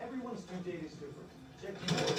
Everyone's due date is different. Check